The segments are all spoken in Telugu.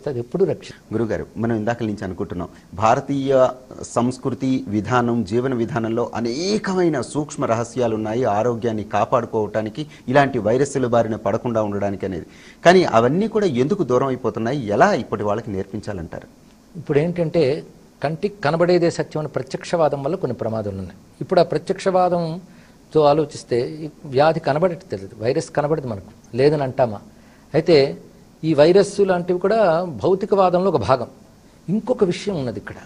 చేస్తే అది ఎప్పుడూ రక్ష గురుగారు మనం ఇందాక నుంచి అనుకుంటున్నాం భారతీయ సంస్కృతి విధానం జీవన విధానంలో అనేకమైన సూక్ష్మ రహస్యాలు ఉన్నాయి ఆరోగ్యాన్ని కాపాడుకోవటానికి ఇలాంటి వైరస్ల బారిన పడకుండా ఉండడానికి అనేది. కానీ అవన్నీ కూడా ఎందుకు దూరం అయిపోతున్నాయి ఎలా ఇప్పటి వాళ్ళకి నేర్పించాలంటారు? ఇప్పుడు ఏంటంటే కంటికి కనబడేదే సత్యం అనే ప్రత్యక్షవాదం వల్ల కొన్ని ప్రమాదాలు ఉన్నాయి. ఇప్పుడు ఆ ప్రత్యక్షవాదంతో ఆలోచిస్తే వ్యాధి కనబడట్లేదు వైరస్ కనబడదు మనకు లేదని అంటామా? అయితే ఈ వైరస్ లాంటివి కూడా భౌతికవాదంలో ఒక భాగం. ఇంకొక విషయం ఉన్నది ఇక్కడ.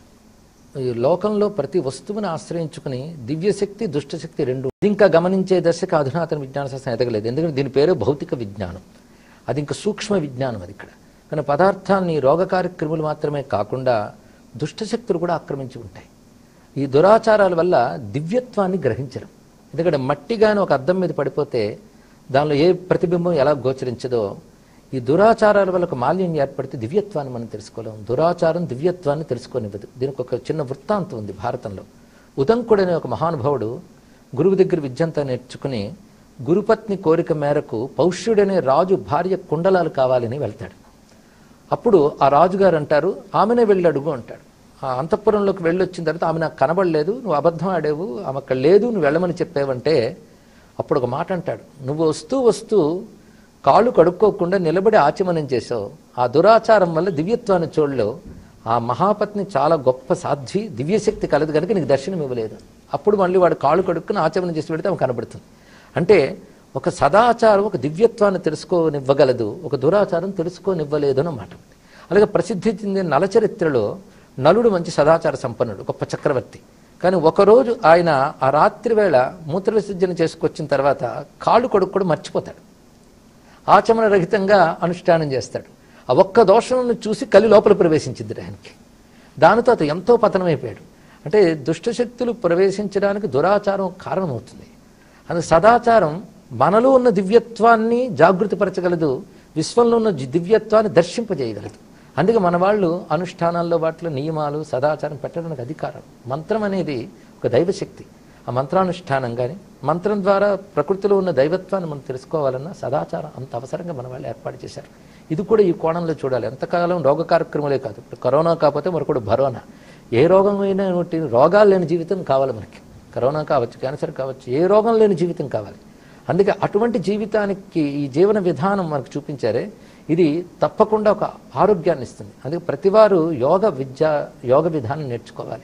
ఈ లోకంలో ప్రతి వస్తువుని ఆశ్రయించుకుని దివ్యశక్తి దుష్టశక్తి రెండు ఇది ఇంకా గమనించే దశకు అధునాతన విజ్ఞాన శాస్త్రం ఎదగలేదు. ఎందుకంటే దీని పేరు భౌతిక విజ్ఞానం. అది ఇంకా సూక్ష్మ విజ్ఞానం అది ఇక్కడ. కానీ పదార్థాన్ని రోగకారి క్రిములు మాత్రమే కాకుండా దుష్టశక్తులు కూడా ఆక్రమించి ఉంటాయి. ఈ దురాచారాల వల్ల దివ్యత్వాన్ని గ్రహించడం ఎందుకంటే మట్టిగాని ఒక అద్దం మీద పడిపోతే దానిలో ఏ ప్రతిబింబం ఎలా గోచరించదో ఈ దురాచారాల వల్ల మాల్యం ఏర్పడితే దివ్యత్వాన్ని మనం తెలుసుకోలేము దురాచారం దివ్యత్వాన్ని తెలుసుకోనివ్వదు. దీనికి ఒక చిన్న వృత్తాంతం ఉంది భారతంలో. ఉదంకుడనే ఒక మహానుభావుడు గురువు దగ్గర విద్యంతా నేర్చుకుని గురుపత్ని కోరిక మేరకు పౌష్యుడనే రాజు భార్య కుండలాలు కావాలని వెళ్తాడు. అప్పుడు ఆ రాజుగారు అంటారు ఆమెనే వెళ్ళి అడుగు అంటాడు. ఆ అంతఃపురంలోకి వెళ్ళొచ్చిన తర్వాత ఆమె నాకు కనబడలేదు నువ్వు అబద్ధం ఆడేవు ఆమె అక్కడ లేదు నువ్వు వెళ్ళమని చెప్పావంటే అప్పుడు ఒక మాట అంటాడు. నువ్వు వస్తూ వస్తూ కాళ్ళు కడుక్కోకుండా నిలబడి ఆచమనం చేసావు ఆ దురాచారం వల్ల దివ్యత్వాన్ని చూడలేవు. ఆ మహాపత్ని చాలా గొప్ప సాధ్వి దివ్యశక్తి కలదు కనుక నీకు దర్శనం ఇవ్వలేదు. అప్పుడు మళ్ళీ వాడు కాళ్ళు కడుక్కుని ఆచమనం చేసి పెడితే ఆమె కనబడుతుంది. అంటే ఒక సదాచారం ఒక దివ్యత్వాన్ని తెలుసుకోనివ్వగలదు ఒక దురాచారం తెలుసుకోనివ్వలేదు అన్నమాట అలాగే ప్రసిద్ధి చెందిన నలచరిత్రలో నలుడు మంచి సదాచార సంపన్నుడు గొప్ప చక్రవర్తి. కానీ ఒకరోజు ఆయన ఆ రాత్రి వేళ మూత్ర విసర్జన చేసుకొచ్చిన తర్వాత కాళ్ళు కొడుకు మర్చిపోతాడు. ఆచమన రహితంగా అనుష్ఠానం చేస్తాడు. ఆ ఒక్క దోషంను చూసి కలి లోపల ప్రవేశించింది ఆయనకి దానితో అతను ఎంతో పతనమైపోయాడు. అంటే దుష్టశక్తులు ప్రవేశించడానికి దురాచారం కారణమవుతుంది. అది సదాచారం మనలో ఉన్న దివ్యత్వాన్ని జాగృతిపరచగలదు విశ్వంలో ఉన్న దివ్యత్వాన్ని దర్శింపజేయగలదు. అందుకే మన వాళ్ళు అనుష్ఠానాల్లో వాటిలో నియమాలు సదాచారం పెట్టడానికి అధికారం. మంత్రం అనేది ఒక దైవశక్తి. ఆ మంత్రానుష్ఠానం కానీ మంత్రం ద్వారా ప్రకృతిలో ఉన్న దైవత్వాన్ని మనం తెలుసుకోవాలన్నా సదాచారం అంత అవసరంగా మన వాళ్ళు ఏర్పాటు చేశారు. ఇది కూడా ఈ కోణంలో చూడాలి. ఎంతకాలం రోగ కార్యక్రమాలే కాదు. ఇప్పుడు కరోనా కాకపోతే మరొకటి భరోనా. ఏ రోగం అయినా రోగాలు లేని జీవితం కావాలి మనకి. కరోనా కావచ్చు క్యాన్సర్ కావచ్చు ఏ రోగం లేని జీవితం కావాలి. అందుకే అటువంటి జీవితానికి ఈ జీవన విధానం మనకు చూపించారే ఇది తప్పకుండా ఒక ఆరోగ్యాన్ని ఇస్తుంది అందుకే ప్రతివారు యోగ విద్య యోగ విధానం నేర్చుకోవాలి.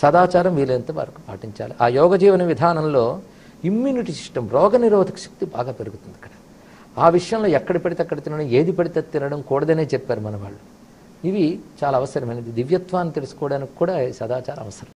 సదాచారం వీలైనంత వరకు పాటించాలి. ఆ యోగ జీవన విధానంలో ఇమ్యూనిటీ సిస్టమ్ రోగ నిరోధక శక్తి బాగా పెరుగుతుంది ఇక్కడ ఆ విషయంలో ఎక్కడ పెడితే అక్కడ తినడం ఏది పెడితే అది తినడం కూడదనే చెప్పారు మన వాళ్ళు ఇవి చాలా అవసరమైనది. దివ్యత్వాన్ని తెలుసుకోవడానికి కూడా సదాచారం అవసరం.